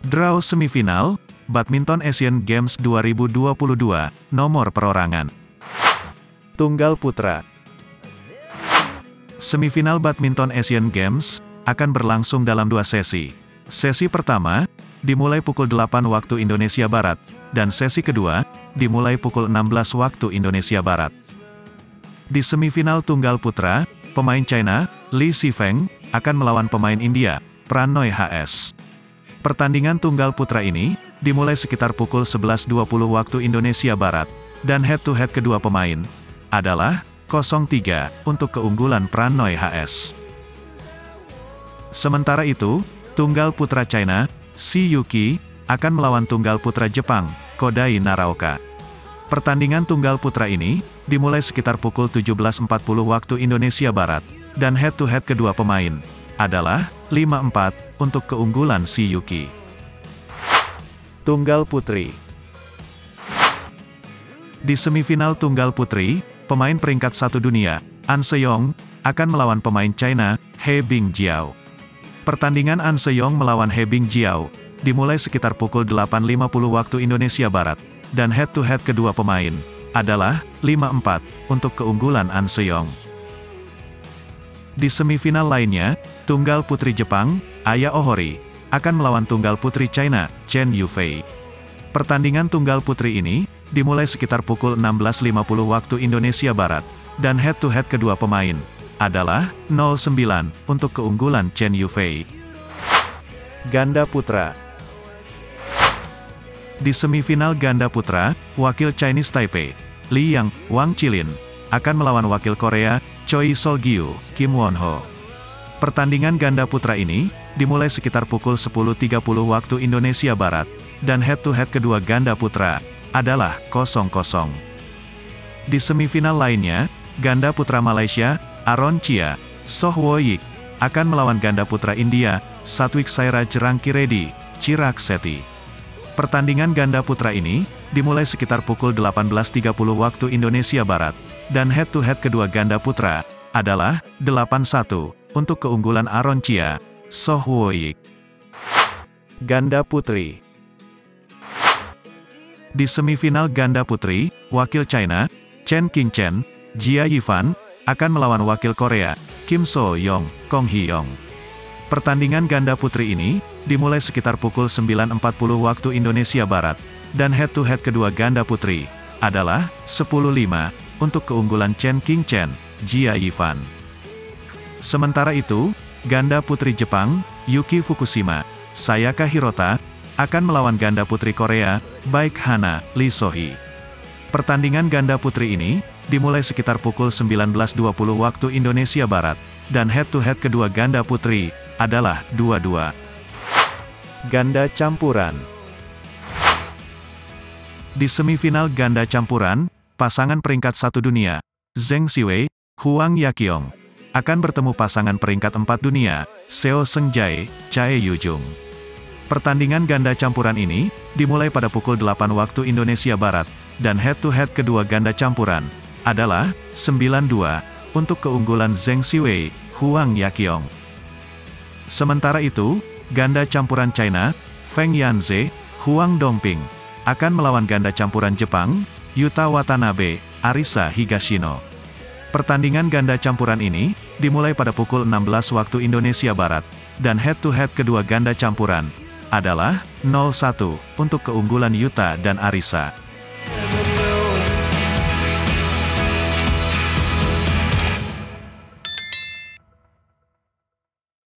Draw semifinal, Badminton Asian Games 2022, nomor perorangan. Tunggal Putra Semifinal Badminton Asian Games, akan berlangsung dalam dua sesi. Sesi pertama, dimulai pukul 8 waktu Indonesia Barat, dan sesi kedua, dimulai pukul 16 waktu Indonesia Barat. Di semifinal Tunggal Putra, pemain China, Li Sifeng, akan melawan pemain India, Pranoy HS. Pertandingan tunggal putra ini, dimulai sekitar pukul 11.20 waktu Indonesia Barat, dan head-to-head kedua pemain, adalah 0-3 untuk keunggulan Pranoy HS. Sementara itu, tunggal putra China, Shi Yuki, akan melawan tunggal putra Jepang, Kodai Naraoka. Pertandingan tunggal putra ini, dimulai sekitar pukul 17.40 waktu Indonesia Barat, dan head-to-head kedua pemain, adalah 5-4 untuk keunggulan si Yuki. Tunggal Putri Di semifinal Tunggal Putri, pemain peringkat satu dunia, An Seyong, akan melawan pemain China, He Bingjiao. Pertandingan An Seyong melawan He Bingjiao, dimulai sekitar pukul 8.50 waktu Indonesia Barat, dan head-to-head -head kedua pemain, adalah 5-4, untuk keunggulan An Seyong. Di semifinal lainnya, Tunggal Putri Jepang, Aya Ohori, akan melawan tunggal putri China, Chen Yufei. Pertandingan tunggal putri ini, dimulai sekitar pukul 16.50 waktu Indonesia Barat, dan head-to-head -head kedua pemain, adalah 0-9, untuk keunggulan Chen Yufei. Ganda Putra Di semifinal ganda putra, wakil Chinese Taipei, Li Yang, Wang Chilin, akan melawan wakil Korea, Choi Sol-gyu, Kim Won-ho. Pertandingan ganda putra ini, dimulai sekitar pukul 10.30 waktu Indonesia Barat, dan head-to-head -head kedua ganda putra, adalah 0-0. Di semifinal lainnya, ganda putra Malaysia, Aaron Chia, Soh Woyik, akan melawan ganda putra India, Satwik Sairaj Rangkiredi, Chirag Seti. Pertandingan ganda putra ini, dimulai sekitar pukul 18.30 waktu Indonesia Barat, dan head-to-head -head kedua ganda putra, adalah 8-1, untuk keunggulan Aaron Chia, Soh Woyik. Ganda Putri Di semifinal ganda putri, wakil China, Chen Qingchen, Jia Yifan, akan melawan wakil Korea, Kim So Yong, Kong Hee-yong. Pertandingan ganda putri ini, dimulai sekitar pukul 9.40 waktu Indonesia Barat, dan head-to-head -head kedua ganda putri, adalah 10-5, untuk keunggulan Chen Qingchen, Jia Yifan. Sementara itu, Ganda putri Jepang, Yuki Fukushima, Sayaka Hirota, akan melawan ganda putri Korea, Baik Hana, Lee Sohee. Pertandingan ganda putri ini, dimulai sekitar pukul 19.20 waktu Indonesia Barat, dan head-to-head -head kedua ganda putri, adalah 2-2. Ganda Campuran Di semifinal ganda campuran, pasangan peringkat satu dunia, Zheng Siwei, Huang Yaqiong, akan bertemu pasangan peringkat 4 dunia, Seo Seung-jae, Chae Yu-jung. Pertandingan ganda campuran ini, dimulai pada pukul 8 waktu Indonesia Barat, dan head-to-head -head kedua ganda campuran, adalah 9-2, untuk keunggulan Zheng Siwei, Huang Yaqiong. Sementara itu, ganda campuran China, Feng Yanze, Huang Dongping, akan melawan ganda campuran Jepang, Yuta Watanabe, Arisa Higashino. Pertandingan ganda campuran ini, dimulai pada pukul 16 waktu Indonesia Barat, dan head-to-head -head kedua ganda campuran, adalah 0-1, untuk keunggulan Yuta dan Arisa.